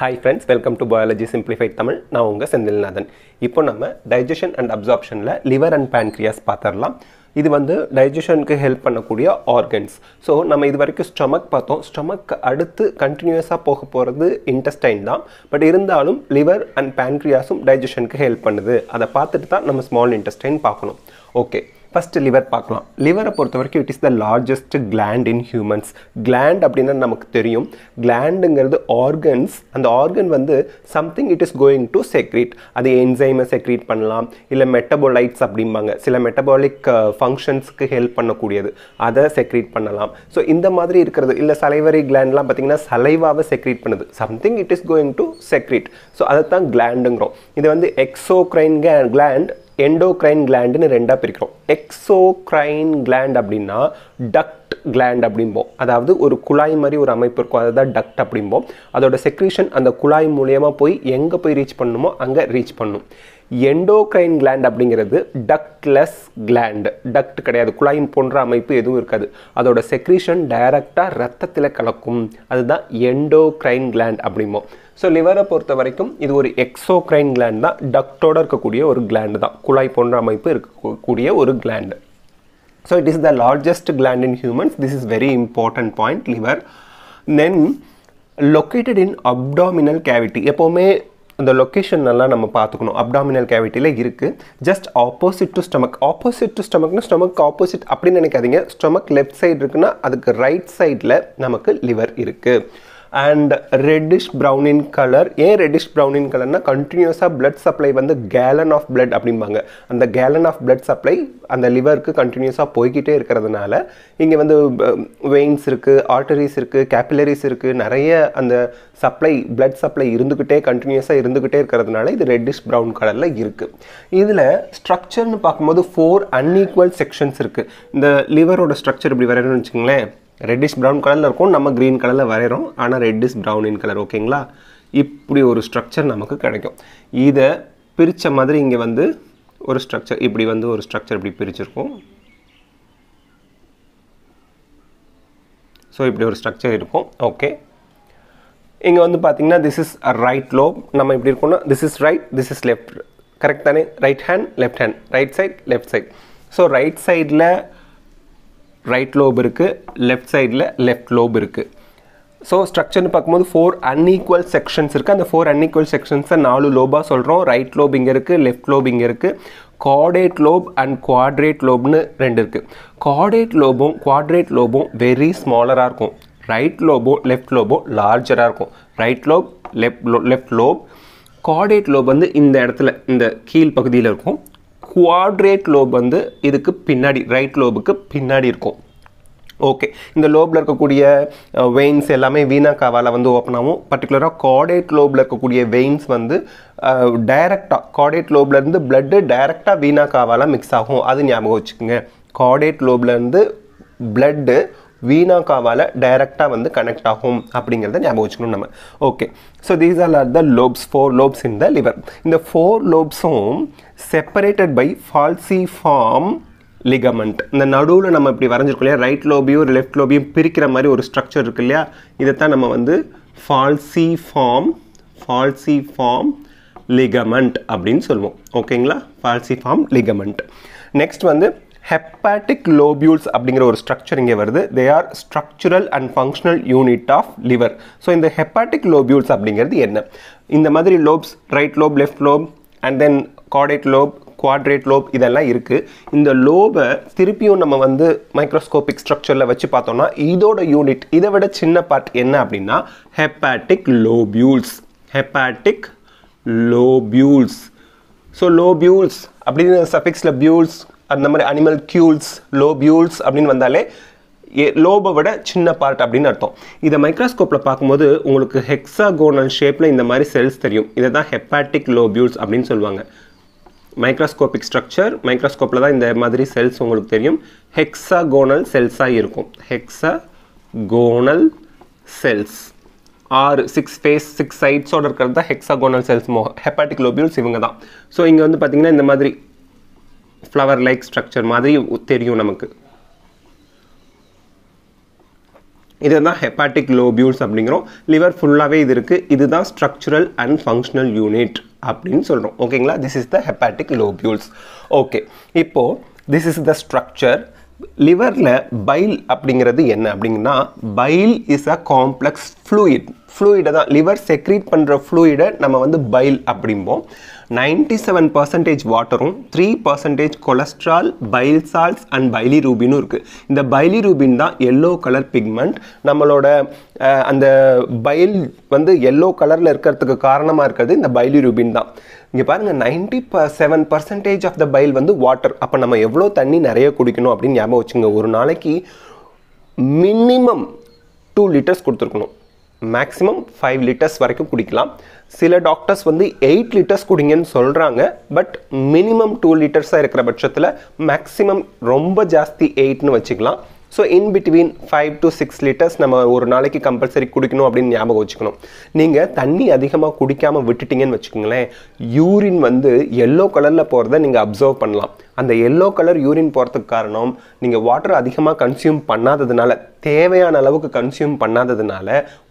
Hi friends welcome to biology simplified Tamil நான் உங்கள் செந்தில்நாதன். இப்போ நம்ம டைஜஷன் அண்ட் அப்சார்ப்ஷனில் லிவர் அண்ட் பேன்க்ரியாஸ் பார்த்துடலாம். இது வந்து டைஜஷனுக்கு ஹெல்ப் பண்ணக்கூடிய ஆர்கன்ஸ் ஸோ நம்ம இது வரைக்கும் ஸ்டொமக் பார்த்தோம். ஸ்டொமக் அடுத்து கண்டினியூஸாக போக போகிறது இன்டெஸ்டைன் தான். பட் இருந்தாலும் லிவர் அண்ட் பேன்க்ரியாஸும் டைஜஷனுக்கு ஹெல்ப் பண்ணுது. அதை பார்த்துட்டு தான் நம்ம ஸ்மால் இன்டெஸ்டைன் பார்க்கணும். ஓகே ஃபஸ்ட்டு லிவர் பார்க்கலாம். லிவரை பொறுத்த வரைக்கும் it is the largest gland in humans gland அப்படின்னா நமக்கு தெரியும். கிளாண்டுங்கிறது ஆர்கன்ஸ் அந்த ஆர்கன் வந்து something it is going to secrete அது என்சைமை செக்ரீட் பண்ணலாம். இல்லை மெட்டபோலைட்ஸ் அப்படிம்பாங்க. சில மெட்டபாலிக் ஃபங்க்ஷன்ஸ்க்கு ஹெல்ப் பண்ணக்கூடியது. அதை செக்ரீட் பண்ணலாம். ஸோ இந்த மாதிரி இருக்கிறது. இல்லை சலைவரி கிளாண்ட்லாம் பார்த்தீங்கன்னா சலைவாவை செக்ரீட் பண்ணுது. Something it is going to secrete so அதை தான் கிளாண்டுங்கிறோம் இது வந்து எக்ஸோக்ரைன் கிளாண்ட் எண்டோக்ரைன் கிளாண்டுன்னு ரெண்டாக பிரிக்கிறோம். எக்ஸோக்ரைன் கிளாண்ட் அப்படின்னா டக் கிளாண்ட் அப்படிம்போம் அதாவது ஒரு குழாய் மாதிரி ஒரு அமைப்பு இருக்கும் அதுதான் டக்ட் அப்படிம்போம் அதோட செக்ரீஷன் அந்த குழாய் மூலியமாக போய் எங்கே போய் ரீச் பண்ணணுமோ அங்கே ரீச் பண்ணும். எண்டோக்ரைன் கிளாண்ட் அப்படிங்கிறது டக்ட்லெஸ் கிளாண்ட் டக்ட் கிடையாது குழாயின் போன்ற அமைப்பு எதுவும் இருக்காது. அதோட செக்ரீஷன் டைரக்டாக ரத்தத்தில் கலக்கும். அதுதான் எண்டோக்ரைன் கிளாண்ட் அப்படிம்போம் ஸோ லிவரை பொறுத்த வரைக்கும் இது ஒரு எக்ஸோக்ரைன் கிளாண்ட் தான். டக்டோட இருக்கக்கூடிய ஒரு கிளாண்டு தான். குழாய் போன்ற அமைப்பு இருக்கக்கூடிய ஒரு gland so it is the largest gland in humans this is very important point liver then located in abdominal cavity எப்போவுமே அந்த லொக்கேஷன் நல்லா நம்ம பார்த்துக்கணும். அப்டாமினல் கேவிட்டியில் இருக்குது just opposite to stomach opposite to ஸ்டமக்னா stomach opposite அப்படின்னு நினைக்காதீங்க. ஸ்டொமக் லெஃப்ட் சைடு இருக்குன்னா அதுக்கு ரைட் சைடில் நமக்கு லிவர் இருக்குது and reddish brown in colour ஏன் ரெட்டிஷ் ப்ரௌன் இன் கலர்னா கண்டினியூஸாக பிளட் சப்ளை வந்து கேலன் ஆஃப் பிளட் அப்படிம்பாங்க. அந்த கேலன் ஆஃப் பிளட் சப்ளை அந்த லிவருக்கு கண்டினியூஸாக போய்கிட்டே இருக்கிறதுனால இங்கே வந்து வெயின்ஸ் இருக்குது ஆர்டரிஸ் இருக்குது கேபிலரிஸ் இருக்குது நிறைய அந்த சப்ளை பிளட் சப்ளை இருந்துக்கிட்டே கண்டினியூஸாக இருந்துக்கிட்டே இருக்கிறதுனால இது ரெட்டிஷ் ப்ரௌன் கலரில் இருக்குது இதில் ஸ்ட்ரக்சர்னு பார்க்கும்போது ஃபோர் அன்ஈக்குவல் செக்ஷன்ஸ் இருக்குது இந்த லிவரோட ஸ்ட்ரக்சர் இப்படி வரணும்னு வச்சுங்களேன் ரெட்டிஷ் ப்ரௌன் கலரில் இருக்கும் நம்ம க்ரீன் கலரில் வரைகிறோம் ஆனால் ரெட்டிஷ் ப்ரௌன் இன் கலர் ஓகேங்களா இப்படி ஒரு ஸ்ட்ரக்சர் நமக்கு கிடைக்கும். இதை பிரித்த மாதிரி இங்கே வந்து ஒரு ஸ்ட்ரக்சர் இப்படி வந்து ஒரு ஸ்ட்ரக்சர் இப்படி பிரிச்சிருக்கும். ஸோ இப்படி ஒரு ஸ்ட்ரக்சர் இருக்கும் ஓகே இங்கே வந்து பார்த்தீங்கன்னா திஸ் இஸ் ரைட் லோப் நம்ம இப்படி இருக்கோம்னா this is right this is left correct தானே? Right hand left hand right side left side so right சைடில் ரைட் லோப் இருக்குது லெஃப்ட் சைடில் லெஃப்ட் லோப் இருக்குது ஸோ ஸ்ட்ரக்சர்னு பார்க்கும்போது ஃபோர் அன்ஈக்குவல் செக்ஷன்ஸ் இருக்குது அந்த ஃபோர் அன்ஈக்குவல் செக்ஷன்ஸை நாலு லோபாக சொல்கிறோம் ரைட் லோப் இங்கே இருக்குது லெஃப்ட் லோப் இங்கே இருக்குது கார்டேட் லோப் அண்ட் குவாட்ரேட் லோப்னு ரெண்டு இருக்குது கார்டேட் லோபும் குவாட்ரேட் லோபும் வெரி ஸ்மாலராக இருக்கும். ரைட் லோபும் லெஃப்ட் லோபும் லார்ஜராக இருக்கும். Right lobe left lobe left lobe caudate lobe வந்து இந்த இடத்துல இந்த கீழ் பகுதியில் இருக்கும். குவாட்ரேட் லோப் வந்து இதுக்கு பின்னாடி ரைட் லோபுக்கு பின்னாடி இருக்கும். ஓகே இந்த லோபில் இருக்கக்கூடிய வெயின்ஸ் எல்லாமே வீணா காவால் வந்து ஓப்பன் ஆகும். பர்டிகுலராக கார்டேட் லோபில் இருக்கக்கூடிய வெயின்ஸ் வந்து டைரெக்டாக கார்டேட் லோப்லேருந்து பிளட்டு டைரெக்டாக வீணா காவால் மிக்ஸ் ஆகும். அது ஞாபகம் வச்சுக்கோங்க. கார்டேட் லோப்லேருந்து பிளட்டு வீணாக்காவால் டைரெக்டாக வந்து கனெக்ட் ஆகும் அப்படிங்கிறத ஞாபகம் வச்சுக்கணும் நம்ம. Okay so these are are the lobes four lobes in the liver இந்த ஃபோர் லோப்ஸும் separated by falciform ligament இந்த நடுவில் நம்ம இப்படி வரைஞ்சிருக்கோம் இல்லையா? ரைட் லோபியும் லெஃப்ட் லோபியும் பிரிக்கிற மாதிரி ஒரு ஸ்ட்ரக்சர் இருக்கு இல்லையா? இதைத்தான் நம்ம வந்து falciform falciform ligament அப்படின்னு சொல்லுவோம். ஓகேங்களா ஃபால்சி ஃபார்ம் லிகமெண்ட் நெக்ஸ்ட் வந்து ஹெப்பாட்டிக் லோபியூல்ஸ் அப்படிங்கிற ஒரு ஸ்ட்ரக்சர் இங்கே வருது. They are structural and functional unit of liver so இந்த ஹெப்பாட்டிக் லோபியூல்ஸ் அப்படிங்கிறது என்ன? இந்த மாதிரி lobes right lobe left lobe and then caudate lobe quadrate lobe இதெல்லாம் இருக்குது இந்த லோபை திருப்பியும் நம்ம வந்து மைக்ரோஸ்கோபிக் ஸ்ட்ரக்சரில் வச்சு பார்த்தோம்னா இதோட யூனிட் இதை விட சின்ன பார்ட் என்ன அப்படின்னா hepatic lobules hepatic lobules so lobules அப்படின்னு சஃபிக்ஸில் பியூல்ஸ் அந்த மாதிரி அனிமல் கியூல்ஸ் லோபியூல்ஸ் அப்படின்னு வந்தாலே லோபை விட சின்ன பார்ட் அப்படின்னு அர்த்தம். இதை மைக்ரோஸ்கோப்பில் பார்க்கும்போது உங்களுக்கு ஹெக்ஸாகோனல் ஷேப்பில் இந்த மாதிரி செல்ஸ் தெரியும். இதை தான் ஹெப்பாட்டிக் லோபியூல்ஸ் அப்படின்னு சொல்லுவாங்க. மைக்ரோஸ்கோபிக் ஸ்ட்ரக்சர் மைக்ரோஸ்கோப்பில் தான் இந்த மாதிரி செல்ஸ் உங்களுக்கு தெரியும். ஹெக்ஸாகோனல் செல்ஸாக இருக்கும். ஹெக்ஸாகோனல் செல்ஸ் ஆறு சிக்ஸ் ஃபேஸ் சிக்ஸ் சைட்ஸோடு இருக்கிறது தான் ஹெக்ஸாகோனல் செல்ஸ் மோ ஹெப்பாட்டிக் லோபியூல்ஸ் இவங்க தான் ஸோ இங்கே வந்து பார்த்திங்கன்னா இந்த மாதிரி ஃப்ளவர் லைக் ஸ்ட்ரக்சர் மாதிரி தெரியும் நமக்கு. இதுதான் ஹெப்பாட்டிக் லோபியூல்ஸ் அப்படிங்கிறோம். லிவர் ஃபுல்லாகவே இது இருக்குது இதுதான் ஸ்ட்ரக்சுரல் அண்ட் ஃபங்க்ஷனல் யூனிட் அப்படின்னு சொல்கிறோம் ஓகேங்களா this is the hepatic lobules okay இப்போது திஸ் இஸ் த ஸ்ட்ரக்சர் லிவரில் பைல் அப்படிங்கிறது என்ன அப்படிங்கன்னா bile is a complex fluid ஃப்ளூயிடை தான். லிவர் செக்ரீட் பண்ணுற ஃப்ளூயிடை நம்ம வந்து பைல் அப்படிம்போம். Ninety seven percentage வாட்டரும் three percentage cholesterol bile salts and பைலி ரூபினும் இருக்குது இந்த பைலி ரூபின் தான் எல்லோ கலர் பிக்மெண்ட் நம்மளோட அந்த பைல் வந்து எல்லோ கலரில் இருக்கிறதுக்கு காரணமாக இருக்கிறது இந்த பைலி ரூபின் தான். இங்கே பாருங்கள் நைன்டி ப seven percentage of the bile வந்து வாட்டர் அப்போ நம்ம எவ்வளோ தண்ணி நிறைய குடிக்கணும் அப்படின்னு ஞாபகம் வச்சுங்க. ஒரு நாளைக்கு மினிமம் டூ லிட்டர்ஸ் கொடுத்துருக்கணும். மேக்ஸிமம் ஃபைவ் லிட்டர்ஸ் வரைக்கும் குடிக்கலாம். சில டாக்டர்ஸ் வந்து எயிட் லிட்டர்ஸ் குடிங்கன்னு சொல்கிறாங்க பட் மினிமம் டூ லிட்டர்ஸாக இருக்கிற பட்சத்தில் மேக்ஸிமம் ரொம்ப ஜாஸ்தி எயிட்னு வச்சுக்கலாம். So in between five to six litres நம்ம ஒரு நாளைக்கு கம்பல்சரி குடிக்கணும் அப்படின்னு ஞாபகம் வச்சுக்கணும். நீங்கள் தண்ணி அதிகமாக குடிக்காமல் விட்டுட்டீங்கன்னு வச்சுக்கோங்களேன் யூரின் வந்து எல்லோ கலரில் போகிறத நீங்கள் அப்சர்வ் பண்ணலாம். அந்த எல்லோ கலர் யூரின் போகிறதுக்கு காரணம் நீங்கள் வாட்டர் அதிகமாக கன்சியூம் பண்ணாததுனால தேவையான அளவுக்கு கன்சியூம் பண்ணாததுனால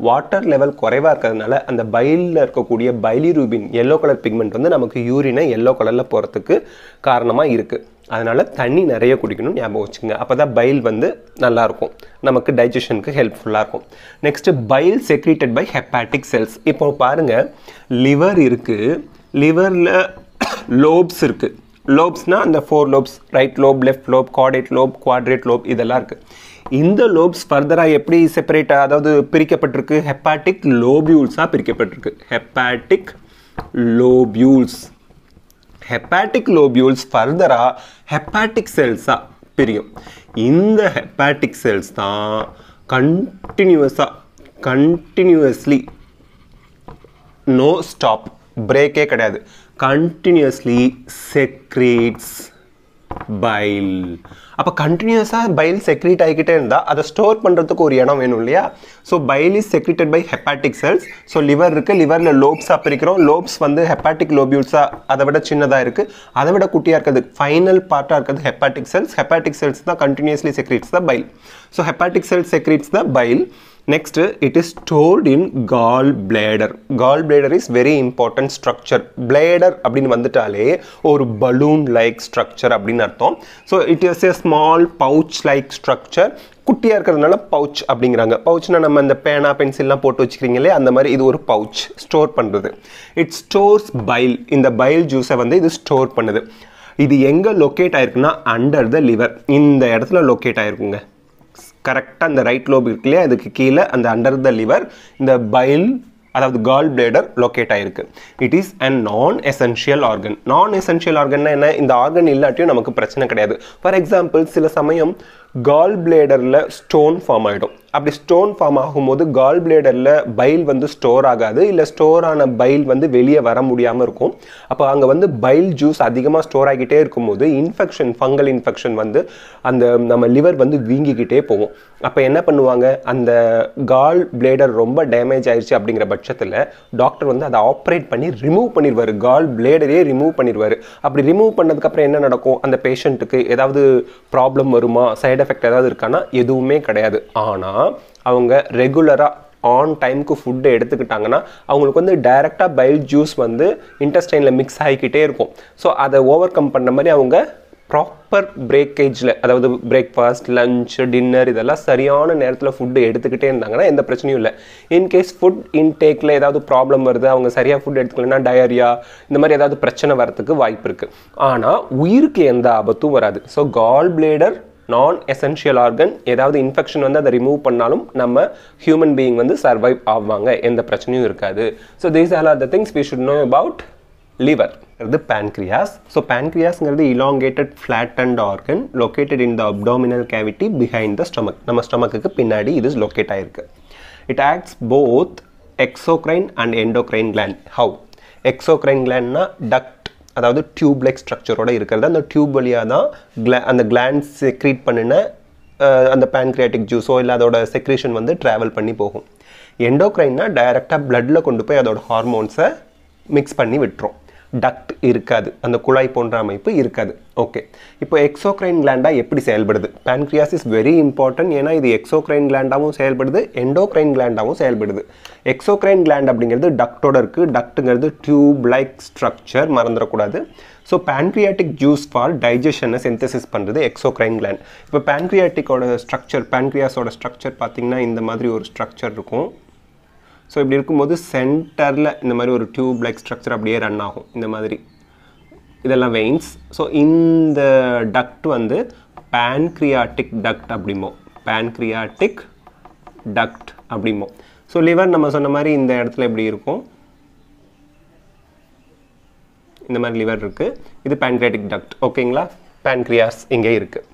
வாட்டர் லெவல் குறைவாக இருக்கிறதுனால அந்த பைலில் இருக்கக்கூடிய பைலிரூபின் எல்லோ கலர் பிக்மெண்ட் வந்து நமக்கு யூரினை எல்லோ கலரில் போகிறதுக்கு காரணமாக இருக்குது அதனால் தண்ணி நிறைய குடிக்கணும் ஞாபகம் வச்சுங்க அப்போ தான் பைல் வந்து நல்லாயிருக்கும். நமக்கு டைஜஷனுக்கு ஹெல்ப்ஃபுல்லாக இருக்கும். Next bile secreted by hepatic cells இப்போ பாருங்கள் லிவர் இருக்குது லிவரில் லோப்ஸ் இருக்குது லோப்ஸ்னால் அந்த four lobes right lobe left lobe caudate lobe quadrate lobe இதெல்லாம் இருக்குது இந்த லோப்ஸ் ஃபர்தராக எப்படி செப்பரேட் அதாவது பிரிக்கப்பட்டிருக்கு? ஹெப்பாட்டிக் லோபியூல்ஸாக பிரிக்கப்பட்டிருக்கு. ஹெப்பாட்டிக் லோபியூல்ஸ் ஹெப்பாட்டிக் லோபியூல்ஸ் ஃபர்தராக ஹெப்பாட்டிக் செல்ஸாக பிரியும். இந்த ஹெப்பாட்டிக் செல்ஸ் தான் கண்டினியூஸாக கண்டினியூஸ்லி நோ ஸ்டாப் பிரேக்கே கிடையாது. Continuously secretes bile. அப்போ கண்டினியூஸாக பைல் செக்ரீட் ஆகிக்கிட்டே இருந்தால் அதை ஸ்டோர் பண்ணுறதுக்கு ஒரு இடம் வேணும் இல்லையா? So bile is secreted by hepatic cells so liver இருக்குது லிவரில் லோப்ஸாக பிரிக்கிறோம். லோப்ஸ் வந்து ஹெப்பாட்டிக் லோபியூல்ஸாக அதை விட சின்னதாக இருக்குது அதை விட குட்டியாக இருக்கிறது ஃபைனல் பார்ட்டாக இருக்கிறது ஹெப்பாட்டிக் செல்ஸ் ஹெப்பாட்டிக் செல்ஸ் தான் continuously secretes the bile so hepatic cells secretes the bile next it is stored in gall bladder gall bladder is very important structure bladder அப்படின்னு வந்துட்டாலே ஒரு பலூன் லைக் ஸ்ட்ரக்சர் அப்படின்னு அர்த்தம். So it is a small pouch like structure குட்டியாக இருக்கிறதுனால pouch அப்படிங்கிறாங்க. பவுச்னா நம்ம இந்த பேனா பென்சில்லாம் போட்டு வச்சுக்கிறீங்களே அந்த மாதிரி இது ஒரு பவுச் ஸ்டோர் பண்ணுறது இட் ஸ்டோர்ஸ் பைல் இந்த பைல் ஜூஸை வந்து இது ஸ்டோர் பண்ணுது. இது எங்கே லொக்கேட் ஆயிருக்குன்னா அண்டர் த லிவர் இந்த இடத்துல லொக்கேட் ஆயிருக்குங்க. கரெக்டாக அந்த ரைட் லோப் இருக்கு இல்லையா அதுக்கு கீழே அந்த அண்டர் த லிவர் இந்த பைல் அதாவது கால் பிளேடர் லொக்கேட் ஆயிருக்கு. It is and non essential organ non essential ஆர்கன்னா என்ன? இந்த ஆர்கன் இல்லாட்டியும் நமக்கு பிரச்சனை கிடையாது. ஃபார் எக்ஸாம்பிள் சில சமயம் கால் பிளேடரில் ஸ்டோன் ஃபார்ம் ஆகிடும் அப்படி ஸ்டோன் ஃபார்ம் ஆகும்போது கால் பிளேடரில் பைல் வந்து ஸ்டோர் ஆகாது. இல்லை ஸ்டோர் ஆன பைல் வந்து வெளியே வர முடியாமல் இருக்கும். அப்போ அங்கே வந்து பைல் ஜூஸ் அதிகமாக ஸ்டோர் ஆகிக்கிட்டே இருக்கும்போது இன்ஃபெக்ஷன் ஃபங்கல் இன்ஃபெக்ஷன் வந்து அந்த நம்ம லிவர் வந்து வீங்கிக்கிட்டே போகும். அப்போ என்ன பண்ணுவாங்க? அந்த கால் பிளேடர் ரொம்ப டேமேஜ் ஆயிடுச்சு அப்படிங்கிற பட்சத்தில் டாக்டர் வந்து அதை ஆப்ரேட் பண்ணி ரிமூவ் பண்ணிடுவார் கால் பிளேடரே ரிமூவ் பண்ணிடுவார் அப்படி ரிமூவ் பண்ணதுக்கப்புறம் என்ன நடக்கும்? அந்த பேஷண்ட்டுக்கு ஏதாவது ப்ராப்ளம் வருமா? சைடு எஃபெக்ட் ஏதாவது இருக்கான்னா எதுவுமே கிடையாது. ஆனால் அவங்க ரெகுலராக ஆன் டைமுக்கு ஃபுட்டு எடுத்துக்கிட்டாங்கன்னா அவங்களுக்கு வந்து டைரெக்டாக பைல் ஜூஸ் வந்து இன்டஸ்டைனில் மிக்ஸ் ஆகிக்கிட்டே இருக்கும். ஸோ அதை ஓவர் கம் பண்ண மாதிரி அவங்க ப்ராப்பர் பிரேக்கேஜில் அதாவது பிரேக்ஃபாஸ்ட் லஞ்ச் டின்னர் இதெல்லாம் சரியான நேரத்தில் ஃபுட்டு எடுத்துக்கிட்டே இருந்தாங்கன்னா எந்த பிரச்சனையும் இல்லை. இன்கேஸ் ஃபுட் இன்டேக்கில் ஏதாவது ப்ராப்ளம் வருது அவங்க சரியாக ஃபுட் எடுத்துக்கலன்னா டயரியா இந்த மாதிரி ஏதாவது பிரச்சனை வரத்துக்கு வாய்ப்பு இருக்குது ஆனால் உயிருக்கு எந்த ஆபத்தும் வராது. So gall bladder non essential organ ஏதாவது இன்ஃபெக்ஷன் வந்து அதை ரிமூவ் பண்ணாலும் நம்ம ஹியூமன் பீயிங் வந்து சர்வைவ் ஆவாங்க. எந்த பிரச்சனையும் இருக்காது. So these all are the things we should know about liver இது pancreas. So elongated flat and organ located in the abdominal cavity behind the stomach நம்ம ஸ்டொமக்குக்கு பின்னாடி இது லொக்கேட் ஆயிருக்கு. It acts both exocrine and endocrine gland how exocrine கிளாண்ட்னா duct அதாவது tube like ஸ்ட்ரக்சரோட இருக்கிறது. அந்த tube வழியாக தான் கிளா அந்த கிளாண்ட்ஸ் செக்ரீட் பண்ணின அந்த பேன்க்ரியாட்டிக் ஜூஸோ இல்லை அதோட செக்ரேஷன் வந்து ட்ராவல் பண்ணி போகும். எண்டோக்ரைன்னா டைரெக்டாக ப்ளட்டில் கொண்டு போய் அதோட ஹார்மோன்ஸை மிக்ஸ் பண்ணி விட்டுரும். டக்ட் இருக்காது. அந்த குழாய் போன்ற அமைப்பு இருக்காது. ஓகே இப்போ எக்ஸோக்ரைன் கிளாண்டா எப்படி செயல்படுது? பேன்க்ரியாஸ் இஸ் வெரி இம்பார்ட்டன்ட் ஏன்னா இது எக்ஸோக்ரைன் கிளாண்டாவும் செயல்படுது எண்டோக்ரைன் கிளாண்டாவும் செயல்படுது. எக்ஸோக்ரைன் கிளாண்ட் அப்படிங்கிறது டக்டோட இருக்குது டக்ட்டுங்கிறது டியூப் லைக் ஸ்ட்ரக்சர் மறந்துடக்கூடாது ஸோ பேன்க்ரியாட்டிக் ஜூஸ் ஃபார் டைஜஷனை சிந்தசிஸ் பண்ணுறது எக்ஸோக்ரைன் கிளாண்ட் இப்போ பேன்க்ரியாட்டிக்கோட ஸ்ட்ரக்சர் பேன்க்ரியாஸோட ஸ்ட்ரக்சர் பார்த்திங்கன்னா இந்த மாதிரி ஒரு ஸ்ட்ரக்சர் இருக்கும். ஸோ இப்படி இருக்கும்போது சென்டரில் இந்த மாதிரி ஒரு டியூப் லைக் ஸ்ட்ரக்சர் அப்படியே ரன் ஆகும். இந்த மாதிரி. இதெல்லாம் வெயின்ஸ் ஸோ இந்த டக்ட் வந்து பேன்க்ரியாட்டிக் டக்ட் அப்படிமோ. பேன்க்ரியாட்டிக் டக்ட் அப்படிமோ. ஸோ லிவர் நம்ம சொன்ன மாதிரி இந்த இடத்துல எப்படி இருக்கும்? இந்த மாதிரி லிவர் இருக்குது இது பேன்க்ரியாட்டிக் டக்ட் ஓகேங்களா பேன்க்ரியாஸ் இங்கே இருக்குது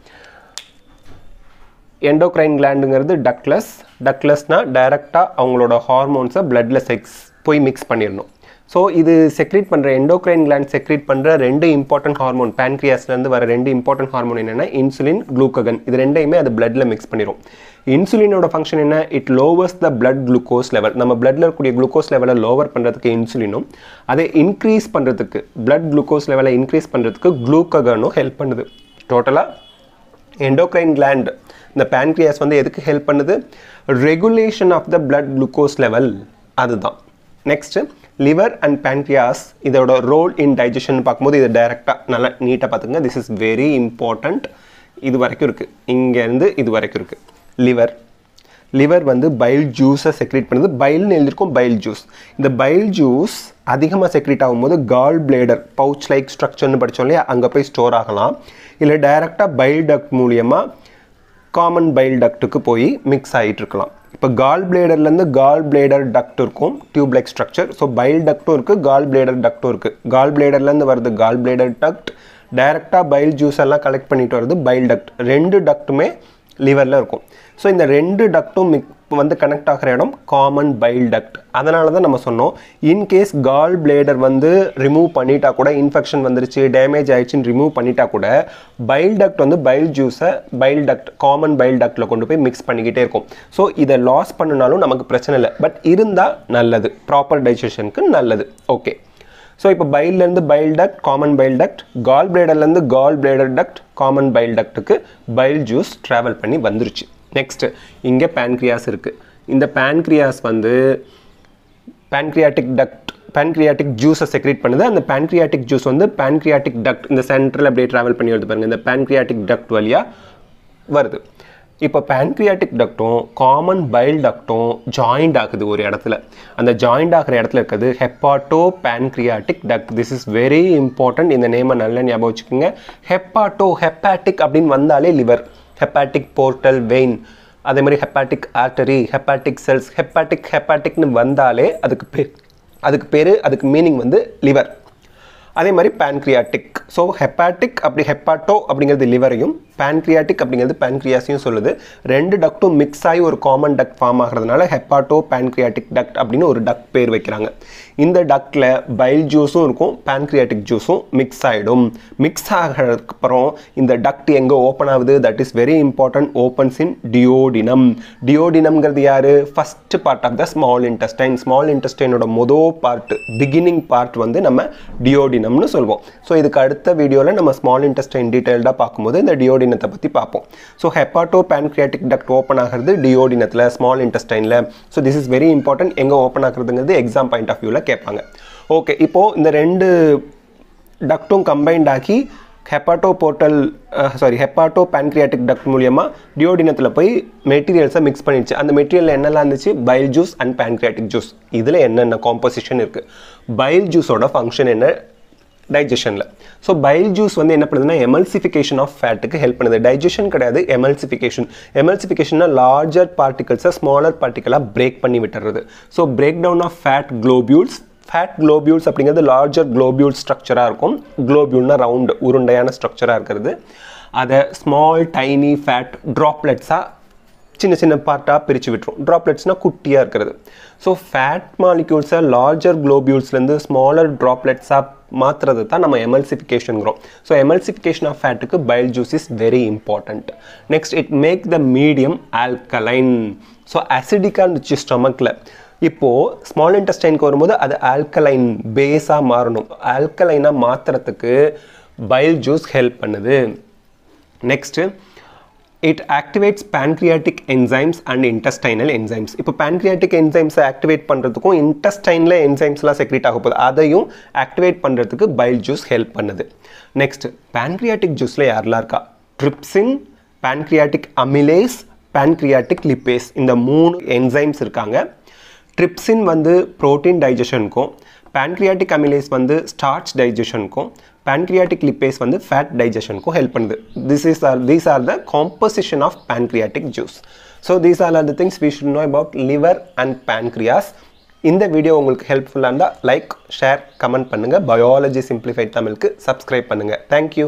எண்டோக்ரைன் கிளாண்டுங்கிறது டக்லஸ் டக்லஸ்னா டைரெக்டாக அவங்களோட ஹார்மோன்ஸை பிளட்டில் செக்ஸ் போய் மிக்ஸ் பண்ணிடணும். ஸோ இது செக்ரேட் பண்ணுற எண்டோக்ரைன் கிளாண்ட் செக்ரேட் பண்ணுற ரெண்டு இம்பார்ட்டன்ட் ஹார்மோன் பேன்க்ரியாஸ்லேருந்து வர ரெண்டு இம்பார்ட்டன்ட் ஹார்மோன் என்னென்னா இன்சுலின் குளூக்ககன் இது ரெண்டையுமே அது பிளட்டில் மிக்ஸ் பண்ணிடும் இன்சுலினோட ஃபங்க்ஷன் என்ன? It lowers the blood glucose level நம்ம பிளட்டில் இருக்கக்கூடிய குளுக்கோஸ் லெவலை லோவர் பண்ணுறதுக்கு இன்சுலினும் அதை இன்க்ரீஸ் பண்ணுறதுக்கு பிளட் குளுக்கோஸ் லெவலை இன்க்ரீஸ் பண்ணுறதுக்கு குளூக்ககனும் ஹெல்ப் பண்ணுது. டோட்டலாக எண்டோக்ரைன் கிளாண்ட் இந்த பேன்க்ரியாஸ் வந்து எதுக்கு ஹெல்ப் பண்ணுது? Regulation of the blood glucose level அதுதான். நெக்ஸ்ட் லிவர் அண்ட் பேன்க்ரியாஸ் இதோட ரோல் இன் டைஜஷன் பார்க்கும்போது இதை டைரெக்டாக நல்லா நீட்டாக பார்த்துங்க திஸ் இஸ் வெரி இம்பார்ட்டண்ட் இது வரைக்கும் இருக்குது இங்கேருந்து இது வரைக்கும் இருக்குது லிவர் லிவர் வந்து பைல் ஜூஸை செக்ரேட் பண்ணுது. பைல்னு எழுதியிருக்கும் பைல் ஜூஸ் இந்த பைல் ஜூஸ் அதிகமாக செக்ரேட் ஆகும்போது கால் பிளேடர் பவுச் லைக் ஸ்ட்ரக்சர்னு படித்தோம் இல்லையா? அங்கே போய் ஸ்டோர் ஆகலாம். இல்லை டைரெக்டாக பைல் டக் மூலியமாக காமன் பைல் டக்ட்டுக்கு போய் மிக்ஸ் ஆகிட்டு இருக்கலாம் இப்போ கால் பிளேடர்லேருந்து கால் பிளேடர் டக்ட் இருக்கும் tube like structure so bile டக்ட்டும் இருக்குது கால் பிளேடர் டக்ட்டும் இருக்குது கால் பிளேடர்லேருந்து வருது கால் பிளேடர் டக்ட் டைரெக்டாக பைல் ஜூஸ் எல்லாம் கலெக்ட் பண்ணிட்டு வருது பைல் டக்ட் ரெண்டு டக்ட்டுமே லிவரில் இருக்கும். ஸோ இந்த ரெண்டு டக்ட்டும் மிக் வந்து கனெக்ட் ஆகிற இடம் காமன் பைல் டக்ட் அதனால தான் நம்ம சொன்னோம் இன்கேஸ் கால் பிளேடர் வந்து ரிமூவ் பண்ணிட்டா கூட இன்ஃபெக்ஷன் வந்துருச்சு டேமேஜ் ஆயிடுச்சுன்னு ரிமூவ் பண்ணிட்டா கூட பைல் டக்ட் வந்து பைல் ஜூஸை பைல் டக்ட் காமன் பைல் டக்டில் கொண்டு போய் மிக்ஸ் பண்ணிக்கிட்டே இருக்கும். ஸோ இதை லாஸ் பண்ணினாலும் நமக்கு பிரச்சனை இல்லை. பட் இருந்தால் நல்லது. ப்ராப்பர் டைஜஷனுக்கு நல்லது. ஓகே ஸோ இப்போ பைல்லேருந்து bile duct common bile duct gall பிளேடர்லேருந்து gall bladder duct common bile டக்ட்டுக்கு bile juice travel பண்ணி வந்துருச்சு. நெக்ஸ்ட்டு இங்கே பேன்க்ரியாஸ் இருக்குது இந்த பேன்க்ரியாஸ் வந்து பேன்க்ரியாட்டிக் டக்ட் பேன்க்ரியாட்டிக் ஜூஸை செக்ரேட் பண்ணுது. அந்த பேன்க்ரியாட்டிக் ஜூஸ் வந்து பேன்க்ரியாட்டிக் டக்ட் இந்த சென்டரில் அப்படியே ட்ராவல் பண்ணி வருது பாருங்கள் இந்த பேன்க்ரியாட்டிக் டக்ட் வழியாக வருது. இப்போ பேன்க்ரியாட்டிக் டக்டும் காமன் பைல் டக்டும் ஜாயிண்ட் ஆகுது ஒரு இடத்துல. அந்த ஜாயிண்ட் ஆகிற இடத்துல இருக்கிறது hepatopancreatic duct this is very important இந்த நேமை நல்லா ஞாபகம் வச்சுக்கோங்க. ஹெப்பாட்டோ ஹெப்பாட்டிக் அப்படின்னு வந்தாலே லிவர் ஹெப்பாட்டிக் போர்ட்டல் வெயின் அதே மாதிரி hepatic artery hepatic cells hepatic ஹெப்பாட்டிக்னு வந்தாலே அதுக்கு பேர் அதுக்கு பேர் அதுக்கு மீனிங் வந்து லிவர் அதே மாதிரி பேன்க்ரியாட்டிக் ஸோ ஹெப்பாட்டிக் அப்படி ஹெப்பாட்டோ அப்படிங்கிறது லிவரையும் பேன்க்ரியாட்டிக் அப்படிங்கிறது பேன்க்ரியாஸையும் சொல்லுது. ரெண்டு டக்டும் மிக்ஸ் ஆகி ஒரு காமன் டக்ட் ஃபார்ம் ஆகிறதுனால ஹெப்பாட்டோ பேன்க்ரியாட்டிக் டக்ட் அப்படின்னு ஒரு டக்ட் பேர் வைக்கிறாங்க. இந்த டக்டில் பைல் ஜூஸும் இருக்கும் பேன்க்ரியாட்டிக் ஜூஸும் மிக்ஸ் ஆகிடும் மிக்ஸ் ஆகிறதுக்கு அப்புறம் இந்த டக்ட் எங்கே ஓப்பன் ஆகுது? That is very important opens in duodenum டியோடினம்ங்கிறது யார்? First part of the small intestine small இன்டெஸ்டைனோட மொதல் பார்ட் பிகினிங் பார்ட் வந்து நம்ம டியோடினம்னு சொல்வோம். ஸோ இதுக்கு அடுத்த வீடியோவில் நம்ம ஸ்மால் இன்டெஸ்டைன் டீட்டெயில்டாக பார்க்கும்போது இந்த டியோடி டியோடினத்தை பற்றி பார்ப்போம் ஸோ ஹெப்பாட்டோ பேன்க்ரியாட்டிக் டக்ட் ஓப்பன் ஆகிறது டியோடினத்தில் small இன்டெஸ்டைனில் so this is very important எங்கே ஓப்பன் ஆகுறதுங்கிறது எக்ஸாம் பாயிண்ட் ஆஃப் வியூவில் கேட்பாங்க. ஓகே இப்போது இந்த ரெண்டு டக்டும் கம்பைன்ட் ஆக்கி hepato portal sorry hepatopancreatic duct மூலியமாக டியோடினத்தில் போய் மெட்டீரியல்ஸை மிக்ஸ் பண்ணிடுச்சு. அந்த மெட்டீரியல் என்னெல்லாம் இருந்துச்சு? Bile juice and pancreatic juice இதில் என்னென்ன காம்போசிஷன் இருக்குது பைல் ஜூஸோட ஃபங்க்ஷன் என்ன? டைஜஷனில் ஸோ பைல் ஜூஸ் வந்து என்ன பண்ணுதுன்னா எமல்சிஃபிகேஷன் ஆஃப் ஃபேட்டுக்கு ஹெல்ப் பண்ணுது. டைஜஷன் கிடையாது எமல்சிஃபிகேஷன் எமல்சிஃபிகேஷன்னா லார்ஜர் பார்ட்டிகல்ஸை ஸ்மாலர் பார்ட்டிகலாக பிரேக் பண்ணி விட்டுறது. So break down of fat globules fat globules அப்படிங்கிறது லார்ஜர் குளோபியூல் ஸ்ட்ரக்சராக இருக்கும். குளோபியூல்னா ரவுண்டு உருண்டையான ஸ்ட்ரக்சராக இருக்கிறது. அதை ஸ்மால் டைனி ஃபேட் ட்ராப்லெட்ஸாக சின்ன சின்ன பார்ட்டாக பிரித்து விட்டுரும். ட்ராப்லெட்ஸ்னால் குட்டியாக இருக்கிறது. ஸோ ஃபேட் மாலிக்யூல்ஸை லார்ஜர் குளோபியூல்ஸ்லேருந்து ஸ்மாலர் ட்ராப்லெட்ஸாக மாற்றுறது தான் நம்ம எமல்சிஃபிகேஷனுங்கிறோம் so emulsification of ஃபேட்டுக்கு bile juice is very important next it make the medium alkaline so அசிடிக்காக இருந்துச்சு ஸ்டொமக்கில் இப்போது ஸ்மால் இன்டெஸ்டைனுக்கு வரும்போது அது ஆல்கலைன் பேஸாக மாறணும். ஆல்கலைனாக மாற்றுறதுக்கு பைல் ஜூஸ் ஹெல்ப் பண்ணுது. Next it activates pancreatic enzymes and intestinal enzymes இப்போ பேன்க்ரியாட்டிக் என்சைம்ஸை ஆக்டிவேட் பண்ணுறதுக்கும் இன்டஸ்டைனில் என்சைம்ஸ்லாம் செக்ரேட் ஆக போகுது. அதையும் ஆக்டிவேட் பண்ணுறதுக்கு பைல் ஜூஸ் ஹெல்ப் பண்ணுது. நெக்ஸ்ட் பேன்க்ரியாட்டிக் ஜூஸில் யாரெல்லாம் இருக்கா? Trypsin pancreatic amylase pancreatic lipase இந்த மூணு என்சைம்ஸ் இருக்காங்க. ட்ரிப்சின் வந்து ப்ரோட்டீன் டைஜஷனுக்கும் பேன்க்ரியாட்டிக் அமிலேஸ் வந்து ஸ்டார்ச் டைஜஷனுக்கும் பேன்க்ரியாட்டிக் லிப்பேஸ் வந்து ஃபேட் டைஜஷனுக்கும் ஹெல்ப் பண்ணுது. This is are these are the composition of pancreatic juice so these are are the things we should know about liver and pancreas இந்த video உங்களுக்கு ஹெல்ப்ஃபுல்லாக இருந்தால் like share comment பண்ணுங்கள் biology simplified தமிழுக்கு subscribe பண்ணுங்கள் thank you